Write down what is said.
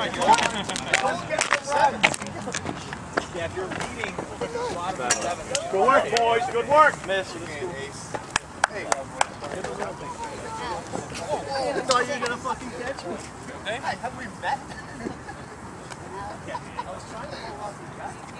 yeah, if you're leading, a lot of. Good work, boys. Good work. Miss. Hey. I thought you were gonna fucking catch me. Hey, have we met? I was trying to pull off the guy.